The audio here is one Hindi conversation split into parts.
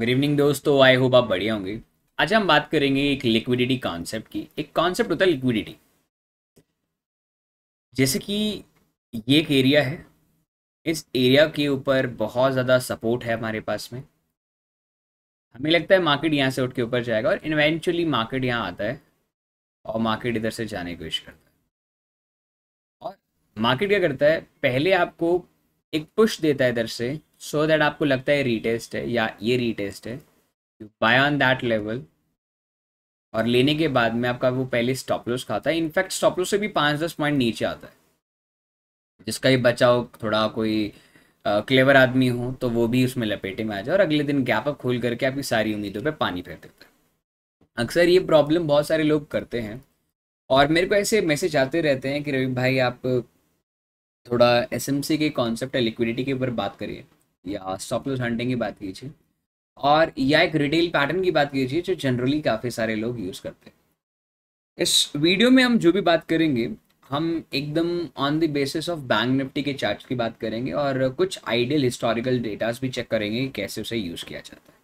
गुड इवनिंग दोस्तों. आई होप आप बढ़िया होंगे. आज हम बात करेंगे एक लिक्विडिटी कॉन्सेप्ट की. एक कॉन्सेप्ट होता है लिक्विडिटी जैसे कि ये एक एरिया है. इस एरिया के ऊपर बहुत ज़्यादा सपोर्ट है हमारे पास में. हमें लगता है मार्केट यहाँ से उठ के ऊपर जाएगा और इन्वेंचुअली मार्केट यहाँ आता है और मार्केट इधर से जाने की कोशिश करता है. और मार्केट क्या करता है? पहले आपको एक पुश देता है इधर से सो so दैट आपको लगता है रीटेस्ट है या ये रीटेस्ट है बाय ऑन दैट लेवल और लेने के बाद में आपका वो पहले स्टॉप लॉस खाता है. इनफैक्ट स्टॉप लॉस से भी पाँच दस पॉइंट नीचे आता है। जिसका ही बचाव थोड़ा कोई क्लेवर आदमी हो तो वो भी उसमें लपेटे में आ जाए और अगले दिन गैप अप खोल करके आपकी सारी उम्मीदों पे पानी फेर देता है। अक्सर ये प्रॉब्लम बहुत सारे लोग करते हैं। और मेरे को ऐसे मैसेज आते रहते हैं कि रवि भाई, आप थोड़ा एसएमसी के कॉन्सेप्ट है लिक्विडिटी के ऊपर बात करिए। या स्टॉप लॉस हंटिंग की बात कीजिए, और या एक रिटेल पैटर्न की बात कीजिए जो जनरली काफ़ी सारे लोग यूज़ करते हैं। इस वीडियो में हम जो भी बात करेंगे, हम एकदम on the basis of bank Nifty के चार्ट की बात करेंगे और कुछ आइडियल हिस्टोरिकल डेटास भी चेक करेंगे कैसे उसे यूज़ किया जाता है।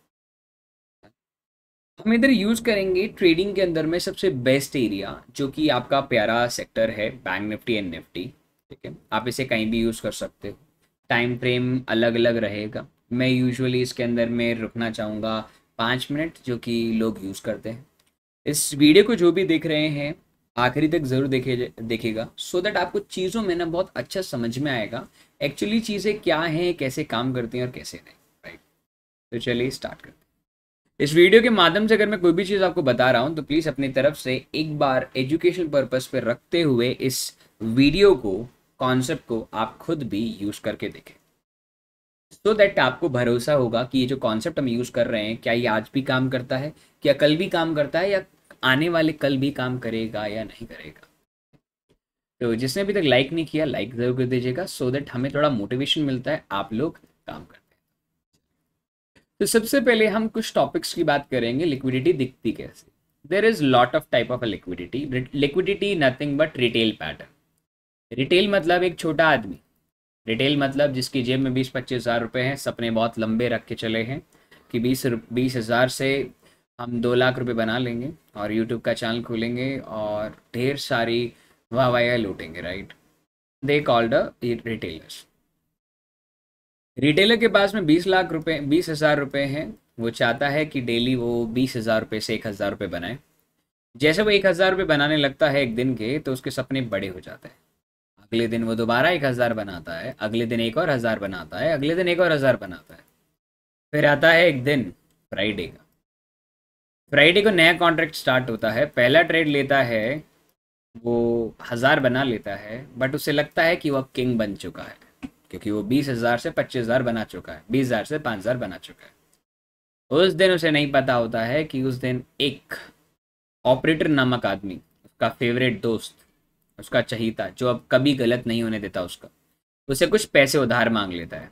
हम इधर यूज़ करेंगे ट्रेडिंग के अंदर में सबसे बेस्ट एरिया जो कि आपका प्यारा सेक्टर है बैंक निफ्टी एंड निफ्टी ठीक है? आप इसे कहीं भी यूज़ कर सकते हो। टाइम फ्रेम अलग अलग रहेगा। मैं यूजुअली इसके अंदर में रुकना चाहूँगा पाँच मिनट जो कि लोग यूज़ करते हैं। इस वीडियो को जो भी देख रहे हैं, आखिरी तक ज़रूर देखे, देखेगा सो so दैट आपको चीज़ों में ना बहुत अच्छा समझ में आएगा एक्चुअली चीज़ें क्या हैं, कैसे काम करती हैं और कैसे नहीं राइट तो चलिए स्टार्ट करते हैं। इस वीडियो के माध्यम से अगर मैं कोई भी चीज़ आपको बता रहा हूँ तो प्लीज़ अपनी तरफ़ से एक बार एजुकेशन पर्पज़ पर रखते हुए इस वीडियो को कॉन्सेप्ट को आप खुद भी यूज़ करके देखें। सो so दैट आपको भरोसा होगा कि ये जो कॉन्सेप्ट हम यूज़ कर रहे हैं, क्या ये आज भी काम करता है? क्या कल भी काम करता है या आने वाले कल भी काम करेगा या नहीं करेगा? तो जिसने अभी तक लाइक नहीं किया लाइक ज़रूर कर दीजिएगा सो दैट हमें थोड़ा मोटिवेशन मिलता है, आप लोग काम करते हैं। तो सबसे पहले हम कुछ टॉपिक्स की बात करेंगे लिक्विडिटी दिखती कैसे? There is lot of type of liquidity liquidity nothing but retail pattern retail मतलब एक छोटा आदमी। रिटेल मतलब जिसकी जेब में बीस पच्चीस हज़ार रुपये हैं, सपने बहुत लंबे रख के चले हैं कि बीस बीस हज़ार से हम दो लाख रुपए बना लेंगे और यूट्यूब का चैनल खोलेंगे और ढेर सारी वाह लूटेंगे right they called retailers retailer के पास में बीस लाख रुपए, बीस हज़ार रुपये हैं। वो चाहता है कि डेली वो बीस हज़ार रुपये से एक हज़ार रुपये बनाए। जैसे वो एक हज़ार रुपये बनाने लगता है एक दिन के तो उसके सपने बड़े हो जाते हैं। अगले दिन वो दोबारा एक हज़ार बनाता है, अगले दिन एक और हज़ार बनाता है, अगले दिन एक और हज़ार बनाता है। फिर आता है एक दिन फ्राइडे का। फ्राइडे को नया कॉन्ट्रैक्ट स्टार्ट होता है, पहला ट्रेड लेता है, वो हज़ार बना लेता है बट उसे लगता है कि वह किंग बन चुका है, क्योंकि वो बीस हज़ार से पच्चीस हज़ार बना चुका है, बीस हज़ार से पाँच हज़ार बना चुका है। उस दिन उसे नहीं पता होता है कि उस दिन एक ऑपरेटर नामक आदमी, उसका फेवरेट दोस्त उसका चहीता, जो अब कभी गलत नहीं होने देता उसका। उसे कुछ पैसे उधार मांग लेता है,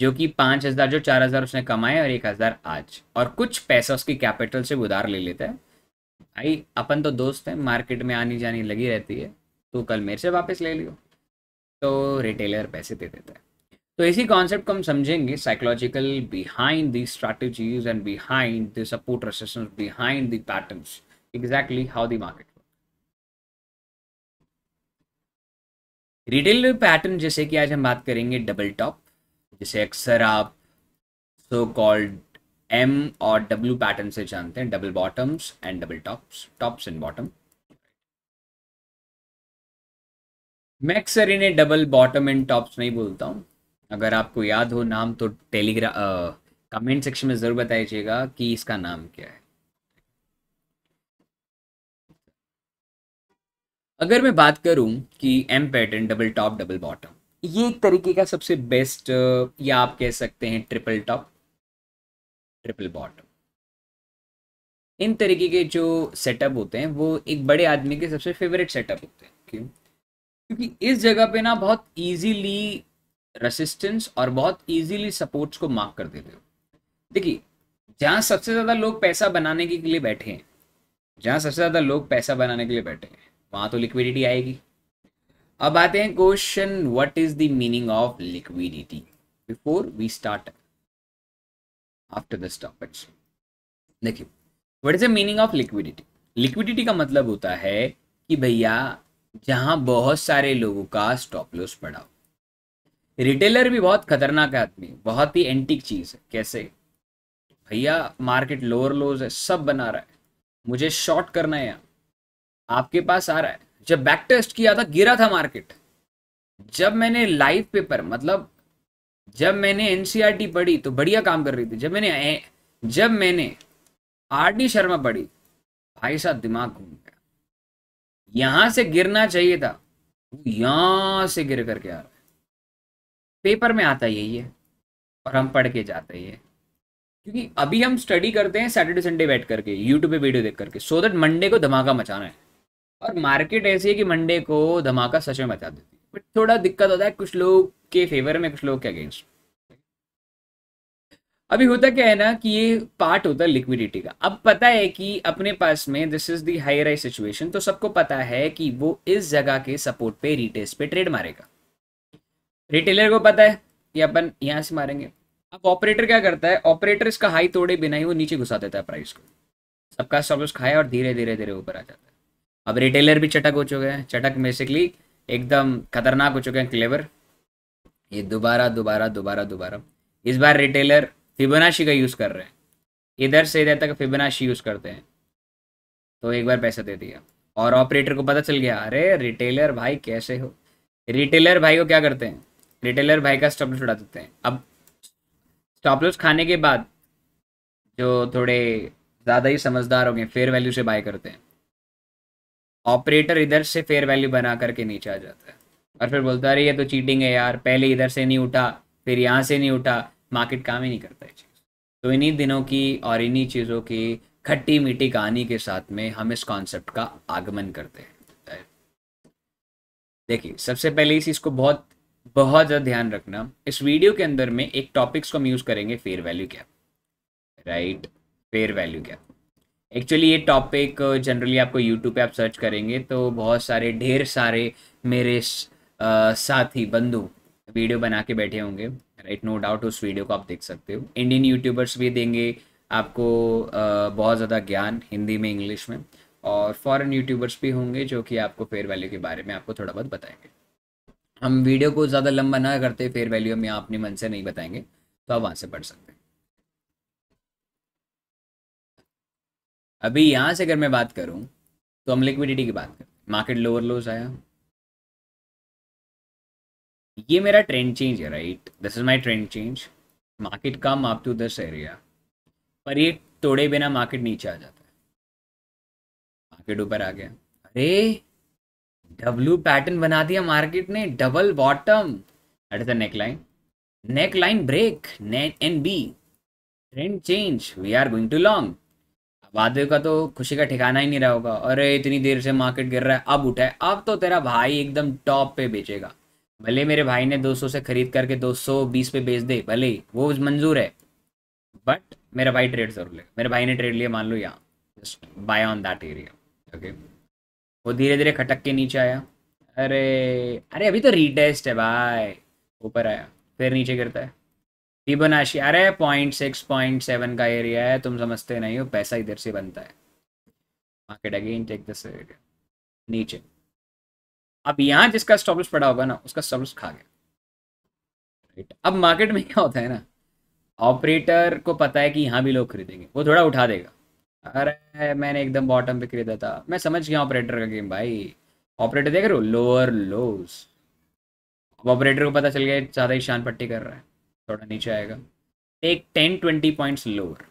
जो कि पाँच हज़ार, जो चार हज़ार उसने कमाए और एक हज़ार आज। और कुछ पैसा उसकी कैपिटल से उधार ले लेता है। भाई, अपन तो दोस्त हैं, मार्केट में आनी जानी लगी रहती है। तो कल मेरे से वापस ले लियो। तो रिटेलर पैसे दे देता है। तो इसी कॉन्सेप्ट को हम समझेंगे psychological behind the strategies and behind the support resistance behind the patterns exactly how the market retail pattern जैसे कि आज हम बात करेंगे डबल टॉप, जिसे अक्सर आप सो कॉल्ड एम और डब्ल्यू पैटर्न से जानते हैं double bottoms and double tops tops and bottom मैं अक्सर इन्हें डबल बॉटम एंड टॉप्स नहीं बोलता हूँ। अगर आपको याद हो नाम तो टेलीग्राम कमेंट सेक्शन में ज़रूर बताइएगा कि इसका नाम क्या है। अगर मैं बात करूँ कि M pattern double top double bottom ये एक तरीके का सबसे बेस्ट या आप कह सकते हैं ट्रिपल टॉप ट्रिपल बॉटम इन तरीके के जो सेटअप होते हैं, वो एक बड़े आदमी के सबसे फेवरेट सेटअप होते हैं। क्यों? क्योंकि इस जगह पे ना बहुत इजीली रेसिस्टेंस और बहुत इजीली सपोर्ट्स को मार्क कर देते हो। देखिए, जहाँ सबसे ज़्यादा लोग पैसा बनाने के लिए बैठे हैं, जहाँ सबसे ज़्यादा लोग पैसा बनाने के लिए बैठे हैं वहाँ तो लिक्विडिटी आएगी। अब आते हैं question what is the meaning of liquidity before we start after the stoppage देखिए what is the meaning of liquidity liquidity का मतलब होता है कि भैया, जहाँ बहुत सारे लोगों का स्टॉप लॉस पड़ा हो। रिटेलर भी बहुत खतरनाक आदमी बहुत ही एंटिक चीज़ है। कैसे? भैया मार्केट लोअर लोज है, सब बना रहा है। मुझे शॉर्ट करना है आपके पास आ रहा है। जब बैक टेस्ट किया था, गिरा था मार्केट जब मैंने लाइव पेपर मतलब जब मैंने एनसीआरटी पढ़ी तो बढ़िया काम कर रही थी। जब मैंने जब मैंने आर डी शर्मा पढ़ी, भाई साहब दिमाग घूम गया। यहाँ से गिरना चाहिए था। यहाँ से गिर करके आ रहा है। पेपर में आता यही है, और हम पढ़ के जाते ही। है क्योंकि अभी हम स्टडी करते हैं सैटरडे संडे बैठ करके यूट्यूब पे वीडियो देख करके सो दैट मंडे को धमाका मचाना है। और मार्केट ऐसी है कि मंडे को धमाका सच में मचा देती है। बट थोड़ा दिक्कत होता है, कुछ लोग के फेवर में, कुछ लोग के अगेंस्ट अभी होता क्या है ना कि ये पार्ट होता है लिक्विडिटी का। अब पता है कि अपने पास में this is the high rise situation तो सबको पता है कि वो इस जगह के सपोर्ट पे रिटेस्ट पे ट्रेड मारेगा। रिटेलर को पता है कि अपन यहाँ से मारेंगे। अब ऑपरेटर क्या करता है? ऑपरेटर इसका हाई तोड़े बिना ही वो नीचे घुसा देता है प्राइस को। सबका सब खाया और धीरे धीरे धीरे ऊपर आ जाता है। अब रिटेलर भी चटक हो चुके हैं। चटक बेसिकली एकदम खतरनाक हो चुके हैं क्लेवर ये दोबारा दोबारा दोबारा दोबारा। इस बार रिटेलर फिबोनाशी का यूज़ कर रहे हैं। इधर से इधर तक फिबोनाशी यूज़ करते हैं। तो एक बार पैसा दे दिया। और ऑपरेटर को पता चल गया, अरे रिटेलर भाई कैसे हो? रिटेलर भाई को क्या करते हैं? रिटेलर भाई का स्टॉप लॉस उड़ा देते हैं। अब स्टॉप लॉस खाने के बाद जो थोड़े ज़्यादा ही समझदार हो गए फेयर वैल्यू से बाय करते हैं। ऑपरेटर इधर से फेयर वैल्यू बना करके नीचे आ जाता है। और फिर बोलता है, अरे, ये तो चीटिंग है यार, पहले इधर से नहीं उठा, फिर यहाँ से नहीं उठा मार्केट काम ही नहीं करता है चीज़। तो इन्हीं दिनों की और इन्हीं चीज़ों की खट्टी मीठी कहानी के साथ में हम इस कॉन्सेप्ट का आगमन करते हैं। देखिए, सबसे पहले इस चीज़ को बहुत बहुत ज़्यादा ध्यान रखना, इस वीडियो के अंदर में एक टॉपिक्स को हम यूज़ करेंगे फेयर वैल्यू क्या राइट फेयर वैल्यू क्या एक्चुअली ये टॉपिक जनरली आपको यूट्यूब पे आप सर्च करेंगे तो बहुत सारे, ढेर सारे मेरे साथी, बंधु वीडियो बना के बैठे होंगे। राइट नो डाउट उस वीडियो को आप देख सकते हो। इंडियन यूट्यूबर्स भी देंगे आपको बहुत ज़्यादा ज्ञान हिंदी में इंग्लिश में, और फॉरेन यूट्यूबर्स भी होंगे जो कि आपको फेयर वैल्यू के बारे में आपको थोड़ा बहुत बताएँगे। हम वीडियो को ज़्यादा लंबा ना करते फेयर वैल्यू में आप अपने मन से नहीं बताएँगे तो आप वहाँ से पढ़ सकते हैं। अभी यहाँ से अगर मैं बात करूँ तो हम लिक्विडिटी की बात करें। मार्केट लोअर लोज आया। ये मेरा ट्रेंड चेंज है right this is my trend change market come up to this area पर ये तोड़े बिना मार्केट नीचे आ जाता है। मार्केट ऊपर आ गया। अरे डब्ल्यू पैटर्न बना दिया मार्केट ने। Double bottom is the neck line neck line break and be trend change we are going to long वादे का तो खुशी का ठिकाना ही नहीं रहा होगा। अरे, इतनी देर से मार्केट गिर रहा है, अब उठा है। अब तो तेरा भाई एकदम टॉप पे बेचेगा। भले मेरे भाई ने 200 से खरीद करके 220 पे बेच दे, भले वो मंजूर है। बट मेरा भाई ट्रेड ज़रूर ले। मेरे भाई ने ट्रेड लिया, मान लो यहाँ। Just buy on that area okay वो धीरे धीरे खटक के नीचे आया। अरे अरे, अभी तो रीटेस्ट है भाई। ऊपर आया, फिर नीचे गिरता है। फिबोनाची, अरे पॉइंट सिक्स पॉइंट सेवन का एरिया है, तुम समझते नहीं हो, पैसा इधर से बनता है। मार्केट अगेन टेक दिस नीचे। अब यहाँ जिसका स्टॉपलॉस पड़ा होगा ना, उसका स्टॉपलॉस खा गया। राइट अब मार्केट में क्या होता है ना ऑपरेटर को पता है कि यहाँ भी लोग खरीदेंगे, वो थोड़ा उठा देगा। अरे मैंने एकदम बॉटम पे खरीदा था, मैं समझ गया ऑपरेटर का गेम भाई। ऑपरेटर देख रहे हो लोअर अब ऑपरेटर को पता चल गया ज़्यादा ही शान पट्टी कर रहा है। थोड़ा नीचे आएगा। Take ten twenty points lower.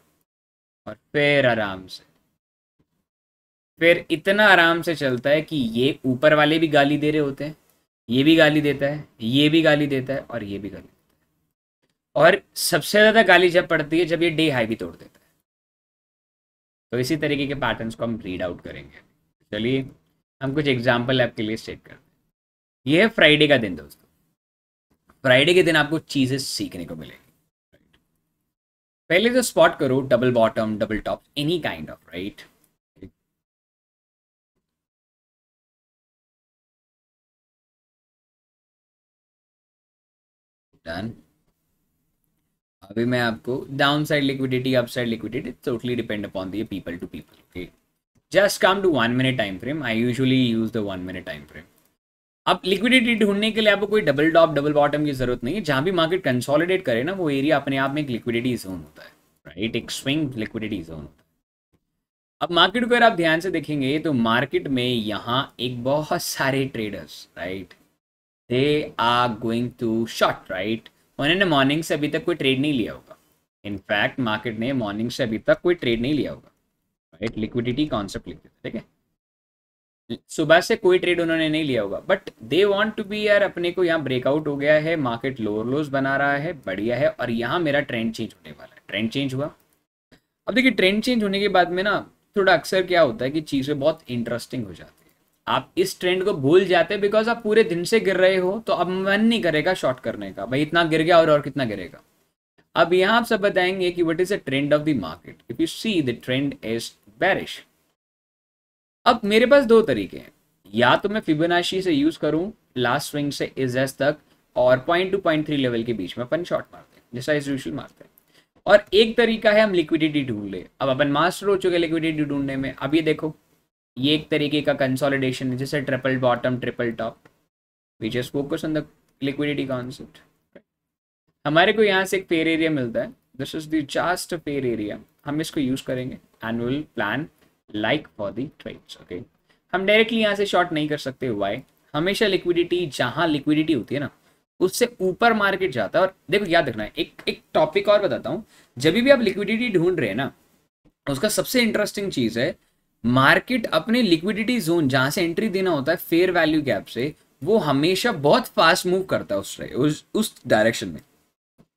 और फिर आराम से। फिर इतना आराम से चलता है कि ये ऊपर वाले भी गाली दे रहे होते हैं, ये भी गाली देता है, ये भी गाली देता है और ये भी गाली देता है। और सबसे ज़्यादा गाली जब पड़ती है, जब ये डे हाई भी तोड़ देता है। तो इसी तरीके के पैटर्न्स को हम रीड आउट करेंगे। चलिए, हम कुछ एग्ज़ाम्पल आपके लिए स्टेट करते हैं। ये है फ्राइडे का दिन, दोस्तों। फ्राइडे के दिन आपको चीज़ें सीखने को मिलेगी पहले तो स्पॉट करो double bottom double top any kind of right done अभी मैं आपको down side liquidity up side liquidity totally depend upon the people to people just come to one minute time frame I usually use the one minute time frame अब लिक्विडिटी ढूँढने के लिए आपको कोई डबल टॉप डबल बॉटम की ज़रूरत नहीं है। जहाँ भी मार्केट कंसोलिडेट करे ना, वो एरिया अपने आप में एक लिक्विडिटी जोन होता है। राइट एक स्विंग लिक्विडिटी जोन होता है। अब मार्केट को अगर आप ध्यान से देखेंगे तो मार्केट में यहाँ एक बहुत सारे traders right they are going to short right उन्होंने मॉर्निंग से अभी तक कोई ट्रेड नहीं लिया होगा। इनफैक्ट मार्केट ने मॉर्निंग से अभी तक कोई ट्रेड नहीं लिया होगा। राइट लिक्विडिटी कॉन्सेप्ट लिख देते ठीक है? सुबह से कोई ट्रेड उन्होंने नहीं लिया होगा। But they want to be यार, अपने को यहाँ ब्रेकआउट हो गया है मार्केट लोअर लोज बना रहा है, बढ़िया है, और यहाँ मेरा ट्रेंड चेंज होने वाला है। ट्रेंड चेंज हुआ। अब देखिए ट्रेंड चेंज होने के बाद में ना, थोड़ा अक्सर क्या होता है कि चीज़ें बहुत इंटरेस्टिंग हो जाती है। आप इस ट्रेंड को भूल जाते हैं बिकॉज़ आप पूरे दिन से गिर रहे हो तो अब मन नहीं करेगा शॉर्ट करने का। भाई, इतना गिर गया और और कितना गिरेगा। अब यहाँ आप सब बताएँगे कि what is the trend of the market if you see the trend is bearish अब मेरे पास दो तरीके हैं। या तो मैं फिबोनाची से यूज़ करूँ लास्ट स्विंग से इज़ तक, और point two point three level के बीच में अपन शॉर्ट मारते हैं, जैसा इस यूजल मारते हैं। और एक तरीका है हम लिक्विडिटी ढूंढ। ले अब अपन मास्टर हो चुके लिक्विडिटी ढूँढने में। अब ये देखो, ये एक तरीके का कंसोलिडेशन है, जैसे triple bottom triple top we just focus on the liquidity concept हमारे को यहाँ से एक फेयर एरिया मिलता है। This is the just fair area हम इसको यूज़ करेंगे। Annual plan like for the trades okay हम डायरेक्टली यहाँ से शॉर्ट नहीं कर सकते वाई हमेशा लिक्विडिटी जहाँ लिक्विडिटी होती है ना उससे ऊपर मार्केट जाता है। और देखो याद रखना है एक एक टॉपिक और बताता हूँ। जब भी आप लिक्विडिटी ढूंढ रहे हैं ना उसका सबसे इंटरेस्टिंग चीज़ है मार्केट अपने लिक्विडिटी जोन जहाँ से एंट्री देना होता है फेयर वैल्यू गैप से वो हमेशा बहुत फास्ट मूव करता है उस उस, उस डायरेक्शन में।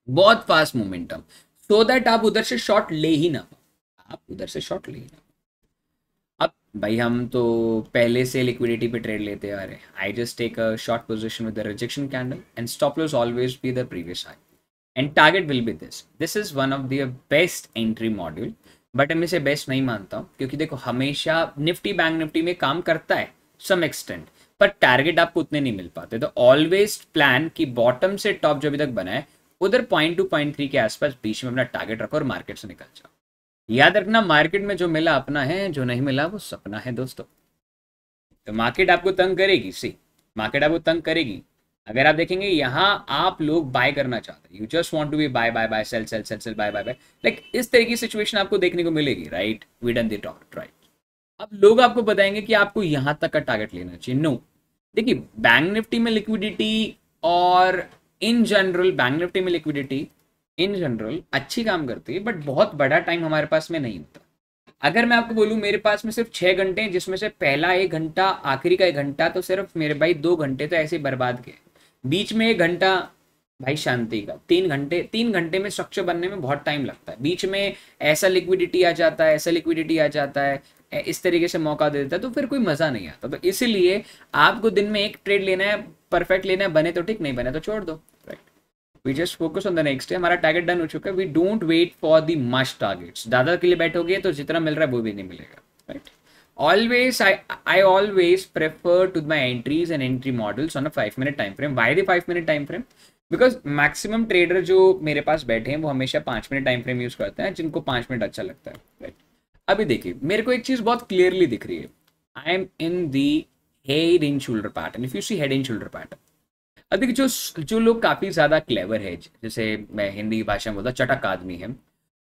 बहुत फास्ट मोमेंटम सो दैट आप उधर से शॉर्ट ले ही ना आप उधर से शॉर्ट ले ही ना भाई, हम तो पहले से लिक्विडिटी पे ट्रेड लेते आ रहे I just take a short position with the rejection candle and stop loss always be the previous high and target will be this this is one of the best entry module but मैं इसे बेस्ट नहीं मानता हूँ, क्योंकि देखो, हमेशा निफ्टी बैंक निफ्टी में काम करता है सम एक्सटेंट पर टारगेट आपको उतने नहीं मिल पाते। तो ऑलवेज प्लान की बॉटम से टॉप जो अभी तक बना है, उधर पॉइंट टू पॉइंट थ्री के आसपास बीच में अपना टारगेट रखो और मार्केट से निकल जाओ। याद रखना मार्केट में जो मिला अपना है, जो नहीं मिला वो सपना है दोस्तों। तो मार्केट आपको तंग करेगी सी मार्केट आपको तंग करेगी। अगर आप देखेंगे, यहाँ आप लोग बाय करना चाहते हैं। You just want to be buy buy buy sell sell sell sell buy buy buy like इस तरह की सिचुएशन आपको देखने को मिलेगी right we done the top right अब लोग आपको बताएँगे कि आपको यहाँ तक का टारगेट लेना चाहिए। नो देखिए बैंक निफ्टी में लिक्विडिटी और इन जनरल बैंक निफ्टी में लिक्विडिटी इन जनरल अच्छी काम करती है बट बहुत बड़ा टाइम हमारे पास में नहीं होता। अगर मैं आपको बोलूँ, मेरे पास में सिर्फ़ छः घंटे हैं, जिसमें से पहला एक घंटा, आखिरी का एक घंटा तो सिर्फ़ मेरे भाई दो घंटे तो ऐसे बर्बाद गए बीच में एक घंटा, भाई शांति का, तीन घंटे तीन घंटे में स्ट्रक्चर बनने में बहुत टाइम लगता है। बीच में ऐसा लिक्विडिटी आ जाता है, ऐसा लिक्विडिटी आ जाता है इस तरीके से मौका दे देता है तो फिर कोई मज़ा नहीं आता। तो इसीलिए आपको दिन में एक ट्रेड लेना है परफेक्ट लेना है, बने तो ठीक, नहीं बने तो छोड़ दो। Right we just focus on the next day हमारा टारगेट डन हो चुका है. We don't wait for the must targets दादा के लिए बैठोगे तो जितना मिल रहा है वो भी नहीं मिलेगा right always I, I always prefer to my entries and entry models on a five minute time frame. Why the five minute time frame? Because maximum trader जो मेरे पास बैठे हैं वो हमेशा पाँच मिनट टाइम फ्रेम यूज़ करते हैं जिनको पाँच मिनट अच्छा लगता है राइट अभी देखिए मेरे को एक चीज़ बहुत क्लियरली दिख रही है. I am in the head in shoulder pattern if you see head in shoulder pattern अब देखिए, जो जो लोग काफ़ी ज़्यादा क्लेवर है जैसे मैं हिंदी भाषा में बोलता चटक आदमी है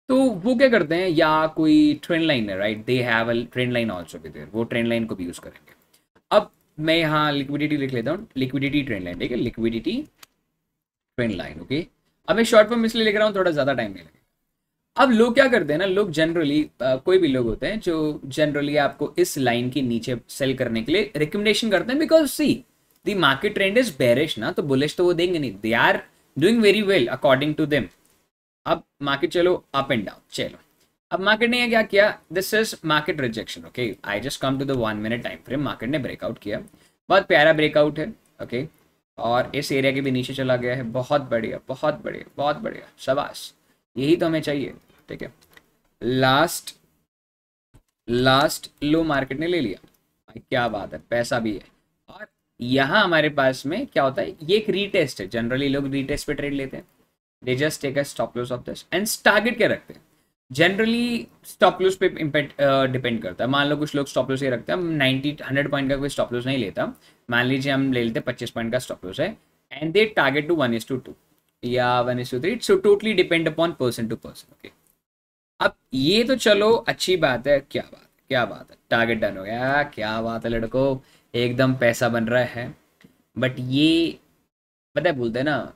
तो वो क्या करते हैं, या कोई ट्रेंड लाइन है right they have a trend line also भी देर वो ट्रेंड लाइन को भी यूज़ करेंगे। अब मैं यहाँ लिक्विडिटी लिख लेता हूँ लिक्विडिटी ट्रेंड लाइन ठीक है? लिक्विडिटी ट्रेंड लाइन ओके अब मैं शॉर्ट फॉर्म इसलिए लिख रहा हूँ, थोड़ा ज़्यादा टाइम नहीं लगेगा। अब लोग क्या करते हैं ना, लोग जनरली कोई भी लोग होते हैं, जो जनरली आपको इस लाइन के नीचे सेल करने के लिए रिकमेंडेशन करते हैं because see the market trend is bearish ना तो बुलिश तो वो देंगे नहीं. They are doing very well according to them अब मार्केट चलो अप एंड डाउन चलो. अब मार्केट ने क्या किया? This is market rejection okay I just come to the one minute time frame market ने ब्रेकआउट किया. बहुत प्यारा ब्रेकआउट है ओके okay? और इस एरिया के भी नीचे चला गया है. बहुत बढ़िया बहुत बढ़िया बहुत बढ़िया. शबाश. यही तो हमें चाहिए, ठीक है? लास्ट लास्ट लो मार्केट ने ले लिया. क्या बात है, पैसा भी है. यहाँ हमारे पास में क्या होता है, ये एक रीटेस्ट है। जनरली लोग रीटेस्ट पे ट्रेड लेते हैं। They just take a stop loss of this and target क्या रखते हैं? जनरली स्टॉप लॉस पे डिपेंड करता है। मान लो कुछ लोग स्टॉप लॉस ये रखते हैं, हम नाइनटी हंड्रेड पॉइंट का कोई स्टॉप लॉस नहीं लेता। मान लीजिए हम ले लेते पच्चीस पॉइंट का स्टॉप लॉस है and they target to one is to two या one is to three so totally depend upon person to person okay अब ये तो चलो, अच्छी बात है, क्या बात है, क्या बात है? टारगेट डन हो गया, क्या बात है लड़को? एकदम पैसा बन रहा है। बट ये, पता है बोलते हैं ना,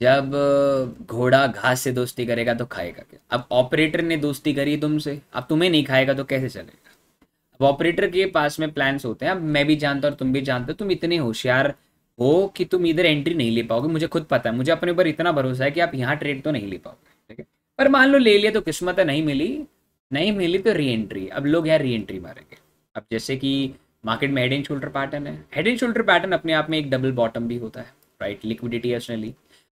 जब घोड़ा घास से दोस्ती करेगा तो खाएगा क्या? अब ऑपरेटर ने दोस्ती करी तुमसे, अब तुम्हें नहीं खाएगा तो कैसे चलेगा? अब ऑपरेटर के पास में प्लान्स होते हैं, अब मैं भी जानता और तुम भी जानते हो, तुम इतने होशियार हो कि तुम इधर एंट्री नहीं ले पाओगे, मुझे खुद पता है, मुझे अपने ऊपर इतना भरोसा है कि आप यहाँ ट्रेड तो नहीं ले पाओगे, ठीक है? पर मान लो ले लिया तो किस्मत है, नहीं मिली नहीं मिली तो री एंट्री अब लोग यहाँ री एंट्री मारेंगे। अब जैसे कि मार्केट में हेड एंड शोल्डर पैटर्न है। हेड एंड शोल्डर पैटर्न अपने आप में एक डबल बॉटम भी होता है राइट लिक्विडिटी एसनली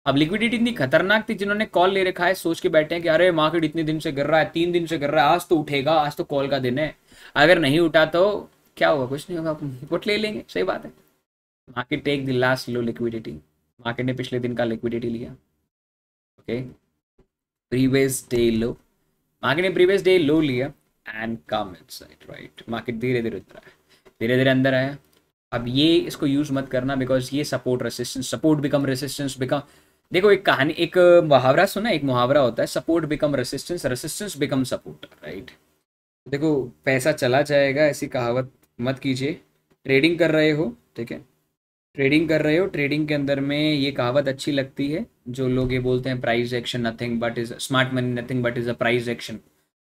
अब लिक्विडिटी इतनी खतरनाक थी जिन्होंने कॉल ले रखा है, सोच के बैठे हैं कि अरे मार्केट इतने दिन से गिर रहा है, तीन दिन से गिर रहा है, आज तो उठेगा, आज तो कॉल का दिन है। अगर नहीं उठा तो क्या होगा? कुछ नहीं होगा पुट ले लेंगे, सही बात है। Market take the last low liquidity market ने पिछले दिन का लिक्विडिटी लिया। Okay previous day low market ने प्रीवियस डे लो लिया। And come inside right market धीरे धीरे उतरा है। धीरे धीरे अंदर आया। अब ये इसको यूज़ मत करना बिकॉज़ ये support resistance support become resistance become देखो, एक कहानी, एक मुहावरा सुना, एक मुहावरा होता है support become resistance resistance become support right देखो, पैसा चला जाएगा, ऐसी कहावत मत कीजिए। ट्रेडिंग कर रहे हो, ठीक है? ट्रेडिंग कर रहे हो ट्रेडिंग के अंदर में ये कहावत अच्छी लगती है, जो लोग ये बोलते हैं price action nothing but is smart money nothing but is a price action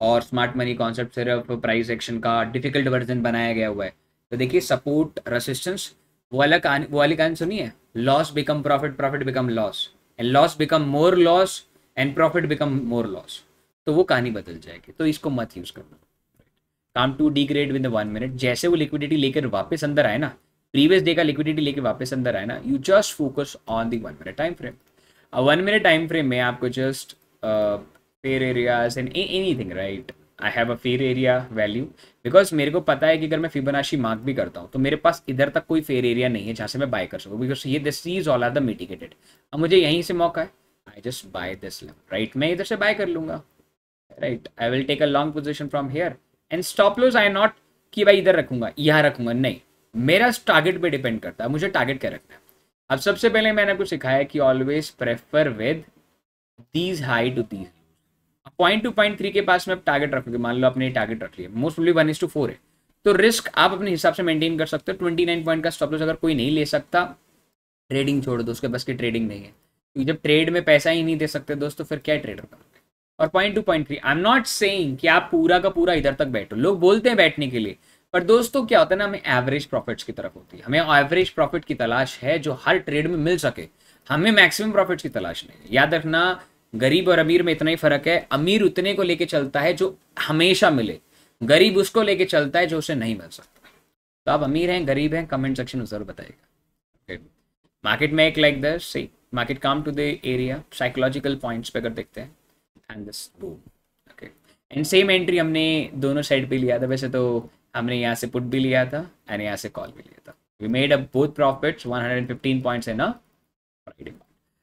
और स्मार्ट मनी कॉन्सेप्ट सिर्फ़ प्राइस एक्शन का डिफ़िकल्ट वर्जन बनाया गया हुआ है। तो देखिए सपोर्ट रेसिस्टेंस वो वाला कहानी वो वाली कहानी सुनिए loss become profit profit become loss and loss become more loss and profit become more loss तो वो कहानी बदल जाएगी। तो इसको मत यूज़ करना। Come to the grade with one minute जैसे वो लिक्विडिटी लेकर वापस अंदर आए ना प्रीवियस डे का लिक्विडिटी लेकर वापस अंदर आए ना you just focus on the one minute time frame one minute time frame में आपको just fair areas and anything right I have a fair area value because मेरे को पता है कि अगर मैं फिबोनाची मार्क भी करता हूँ तो मेरे पास इधर तक कोई फेयर एरिया नहीं है जहाँ से मैं बाय कर सकूँ। बिकॉज़ ये this is all are the mitigated अब मुझे यहीं से मौका है। I just buy this level right मैं इधर से बाय कर लूँगा। Right I will take a long position from here and stop loss I not कि भाई इधर रखूँगा, यहाँ रखूँगा, नहीं। मेरा टारगेट पे डिपेंड करता है। मुझे टारगेट क्या रखना है? अब सबसे पहले मैंने आपको सिखाया कि always prefer with these high to these point two point three के पास में आप टारगेट रखोगे, मान लो आपने टारगेट रख लिया most probably one is to four है। तो रिस्क आप अपने हिसाब से मेंटेन कर सकते हो ट्वेंटी नाइन पॉइंट का स्टॉप लॉस अगर कोई नहीं ले सकता ट्रेडिंग छोड़ दो, उसके बस की ट्रेडिंग नहीं है। क्योंकि जब ट्रेड में पैसा ही नहीं दे सकते दोस्तों फिर क्या ट्रेडर करोगे? और point two point three I am not saying कि आप पूरा का पूरा इधर तक बैठो। लोग बोलते हैं बैठने के लिए, पर दोस्तों क्या होता है ना, हमें एवरेज प्रॉफिट्स की तरफ़ होती है। हमें एवरेज प्रॉफिट की तलाश है जो हर ट्रेड में मिल सके। हमें मैक्सिमम प्रॉफिट्स की तलाश नहीं याद रखना गरीब और अमीर में इतना ही फ़र्क है, अमीर उतने को लेके चलता है जो हमेशा मिले। गरीब उसको लेके चलता है जो उसे नहीं मिल सकता। तो आप अमीर हैं, गरीब हैं कमेंट सेक्शन में ज़रूर बताइएगा। मार्केट में एक लाइक दस see market come to the area psychological points पे अगर देखते हैं and this boom okay and same entry हमने दोनों साइड पे लिया था। वैसे तो हमने यहाँ से पुट भी लिया था एंड यहाँ से कॉल भी लिया था। We made a both profits 115 points in a Friday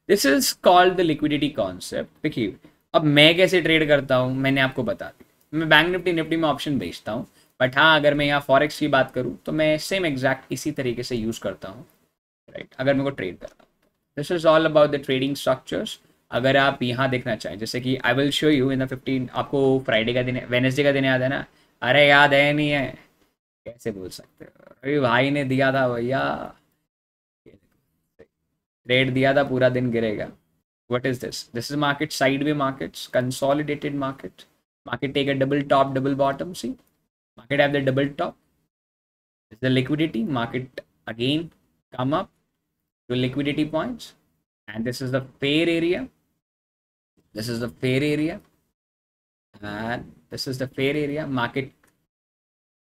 this is called the liquidity concept देखिए, अब मैं कैसे ट्रेड करता हूँ, मैंने आपको बता दी मैं बैंक निफ्टी निफ्टी में ऑप्शन बेचता हूँ बट हाँ अगर मैं यहाँ फॉरेक्स की बात करूँ तो मैं सेम एग्जैक्ट इसी तरीके से यूज़ करता हूँ राइट right? अगर मेरे को ट्रेड करना this is all about the trading structures अगर आप यहाँ देखना चाहें, जैसे कि I will show you in the fifteen आपको फ्राइडे का दिन वेनेसडे का दिन याद है ना? अरे, याद है नहीं है। कैसे बोल सकते हो? अभी भाई ने दिया था भैया। ट्रेड दिया था पूरा दिन गिरेगा what is this this is market sideway markets consolidated market market take a double top double bottom see market have the double top this is the liquidity market again come up to liquidity points and this is the fair area this is the fair area and this is the fair area market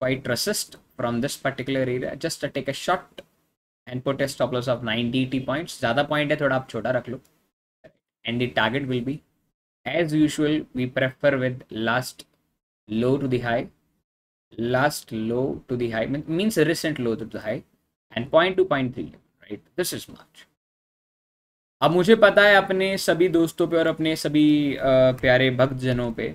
quite resist from this particular area just to take a shot And put stop loss of ninety eighty points ज़्यादा पॉइंट है, थोड़ा आप छोटा रख लो। And the target will be as usual we prefer with last low to the high last low to the high means recent low to the end point to point three right this is much अब मुझे पता है अपने सभी दोस्तों पे और अपने सभी प्यारे भक्तजनों पे,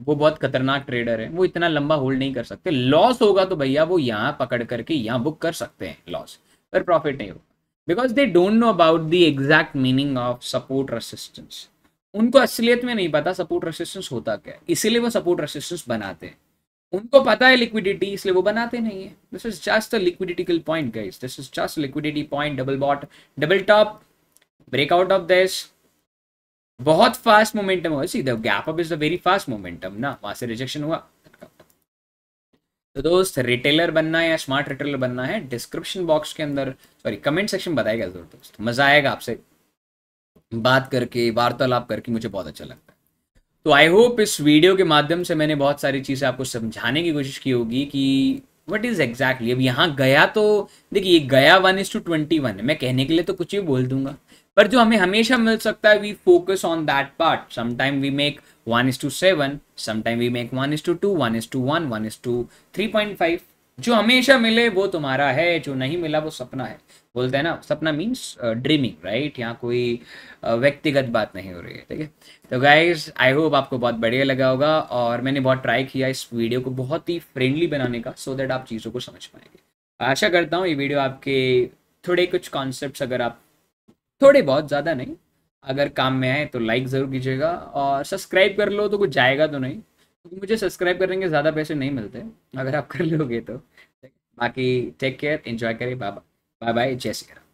वो बहुत खतरनाक ट्रेडर है। वो इतना लंबा होल्ड नहीं कर सकते। लॉस होगा तो भैया वो यहाँ पकड़ करके यहाँ बुक कर सकते हैं। लॉस पर प्रॉफिट नहीं होगा। Because they don't know about the exact meaning of support resistance उनको असलियत में नहीं पता सपोर्ट रेसिस्टेंस होता क्या है। इसीलिए वो सपोर्ट रेसिस्टेंस बनाते हैं। उनको पता है लिक्विडिटी इसलिए वो बनाते नहीं है। This is just a liquidity point guys this is just liquidity point double bottom double top breakout of this बहुत फास्ट मोमेंटम हुआ। See the gap up is the very fast momentum ना? वहाँ से रिजेक्शन हुआ। तो दोस्त रिटेलर बनना है या स्मार्ट रिटेलर बनना है डिस्क्रिप्शन बॉक्स के अंदर सॉरी कमेंट सेक्शन बताएगा ज़रूर दोस्त। मज़ा आएगा आपसे बात करके, वार्तालाप करके, मुझे बहुत अच्छा लगता है। तो आई होप इस वीडियो के माध्यम से मैंने बहुत सारी चीज़ें आपको समझाने की कोशिश की होगी कि वट इज़ एग्जैक्टली अब यहाँ गया तो देखिए गया one is to twenty one मैं कहने के लिए तो कुछ भी बोल दूँगा। पर जो हमें हमेशा मिल सकता है we focus on that part sometime we make one is to seven sometime we make one is to two one is to one one is to three point five जो हमेशा मिले वो तुम्हारा है जो नहीं मिला वो सपना है। बोलते हैं ना सपना मीन्स ड्रीमिंग राइट यहाँ कोई uh, व्यक्तिगत बात नहीं हो रही है ठीक है? तो गाइज़ आई होप आपको बहुत बढ़िया लगा होगा और मैंने बहुत ट्राई किया इस वीडियो को बहुत ही फ्रेंडली बनाने का सो so दैट आप चीज़ों को समझ पाएँगे। आशा करता हूँ ये वीडियो आपके थोड़े कुछ कॉन्सेप्ट अगर आप थोड़े बहुत, ज़्यादा नहीं। अगर काम में आए तो लाइक ज़रूर कीजिएगा और सब्सक्राइब कर लो तो कुछ जाएगा तो नहीं। क्योंकि मुझे सब्सक्राइब करने के ज़्यादा पैसे नहीं मिलते, अगर आप कर लोगे तो। बाकी टेक केयर इन्जॉय करें बाय बाय जय श्री राम।